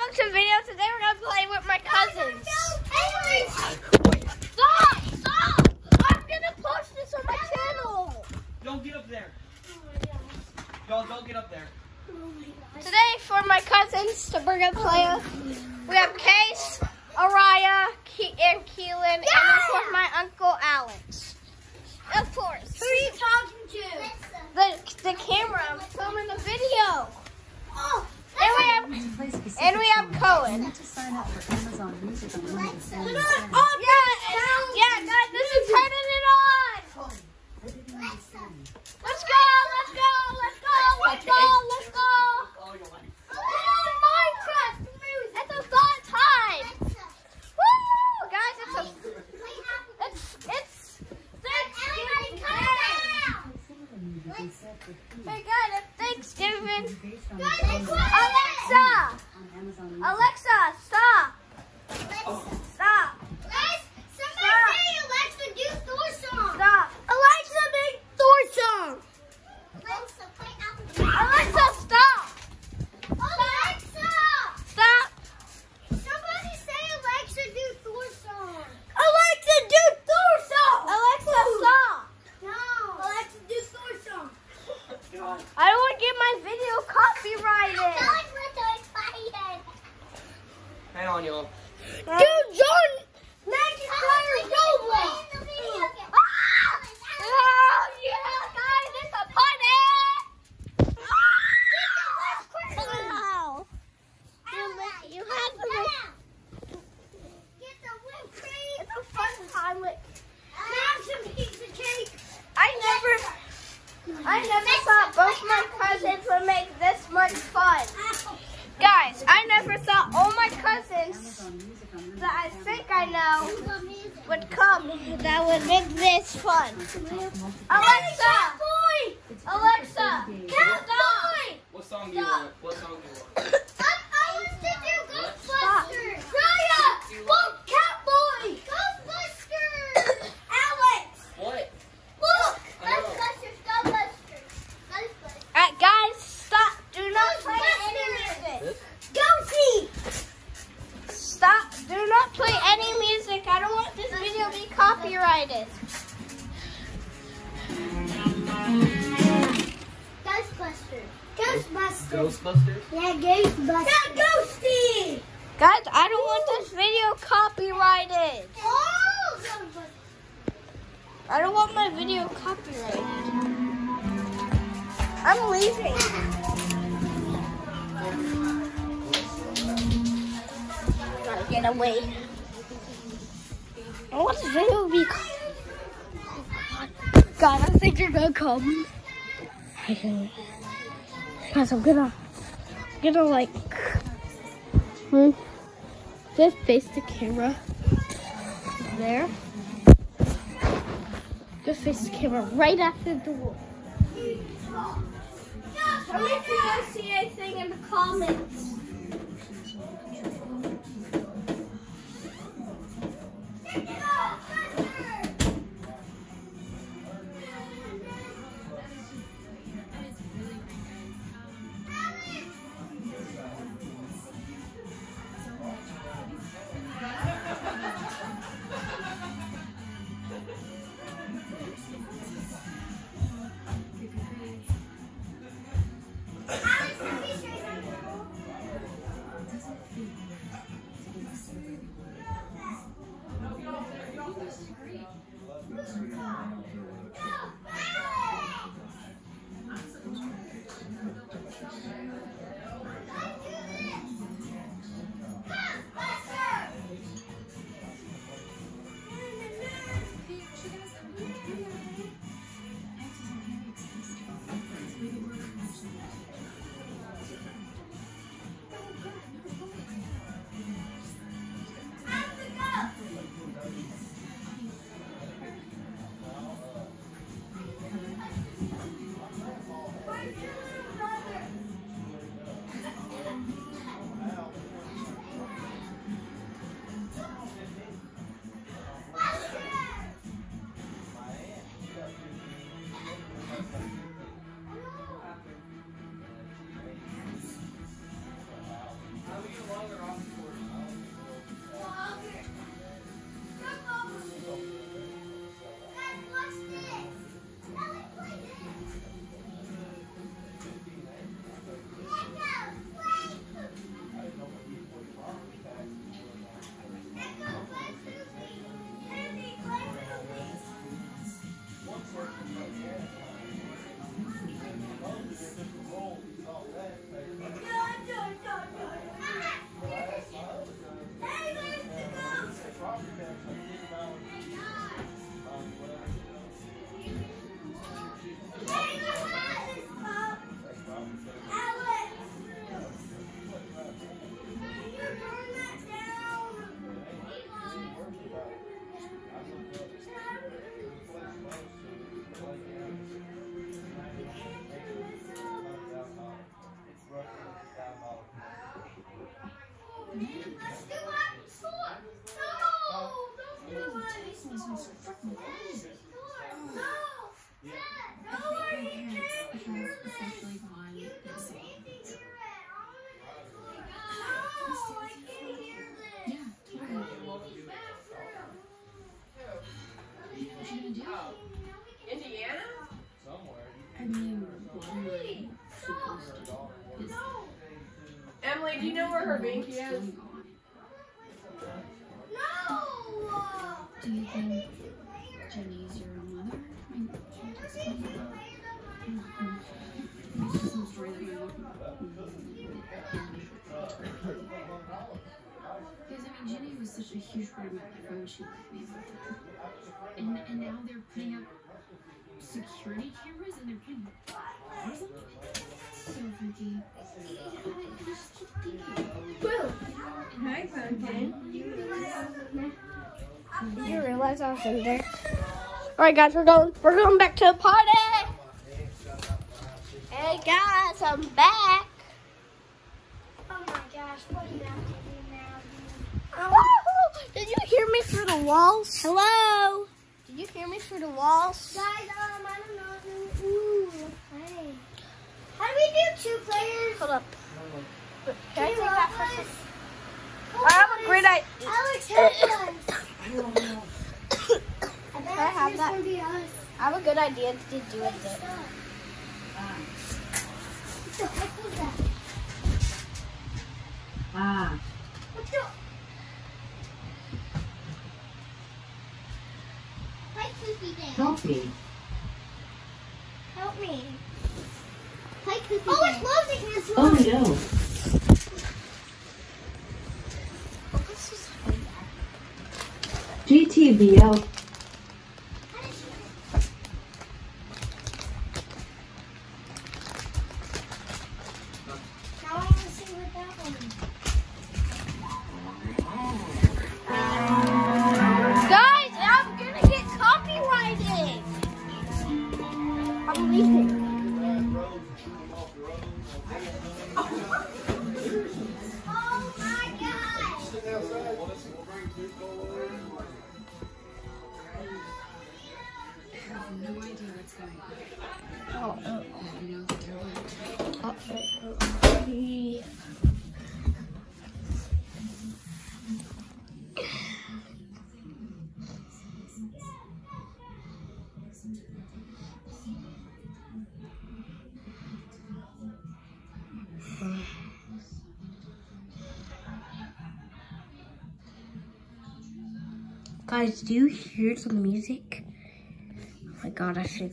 welcome to video. Today we're gonna play with my cousins. Stop! Stop! I'm gonna post this on my channel. Don't get up there. Don't, don't get up there. Today for my cousins, we're gonna play. uh, We have Case, Araya, Ke- and Keelan, and of course my uncle Alex. Of course. Who are you talking to? The the camera. I'm filming the video. Oh, And we have and we have Cohen. to sign up for Amazon Music Unlimited and Oh yeah, yeah, guys, this is turning it on. Let's go, let's go, let's go, let's go, let's go. Oh, you're like, It's Minecraft. It's a fun time. Woo, guys, it's a it's it's Thanksgiving Day. Hey guys, it's Thanksgiving. Alexa, on Amazon Music. Alexa, stop, stop, stop. Alexa, make Thor song. Alexa, stop, stop. Alexa, do Thor song. Alexa, stop. God. I don't want to get my video copyrighted. Hang on, y'all. Dude, John, Magic Fire Nova. Oh, yeah, guys, it's a party. Wow. You, you have to make, it's a fun time with, I never, I never thought both my cousins would make this much fun. Guys, I never thought all my cousins Amazon Music Unlimited that I think I know would come that would make this fun. Alexa! Alexa! Catboy! What song do you want? What song do you want? Stop. Raya! Look! Catboy! Alex! What? Look! Alright, guys, stop. Do not play any music. This? Stop. Do not play any music. I don't want this video to be copyrighted. Ghostbusters? Yeah, Ghostbusters. Yeah, Ghosty! Guys, I don't want this video copyrighted. Oh! I don't want my video copyrighted. I'm leaving. Gotta get away. This video be. co- God, I think you're gonna come. Guys, I'm gonna, I'm gonna like, hmm, just face the camera there. Just face the camera right after the door. Tell me if you see anything in the comments. Yes. Let's do one. Score. No. Don't do one. Emily, do you know where her binky is? going? No. Do you think Jenny's your mother? I mean, that's funny. Some story that my mom. Because I mean, Jenny was such a huge part of my life. Why would she leave me? And and now they're putting up security cameras and they're putting bars on them. So freaky. I just keep thinking. Hi, Pumpkin. You realize I was in there. All right, guys, we're going. We're going back to the party. Hey, guys, I'm back. Oh my gosh, what do you have to do now? Did you hear me through the walls? Hello. Did you hear me through the walls? Guys, um, I don't know. Ooh, hey. How do we do two players? Hold up. Can I take that players? first? I have a great idea. Alex, help us. I bet Can I have that? gonna be us. I have a good idea to do with it. What the heck was that? Ah. What the? Play Cookie Dance. Help me. Help me. Play Cookie oh, it's closing this Oh no. GTVO. Guys, do you hear the music? Oh my god, I should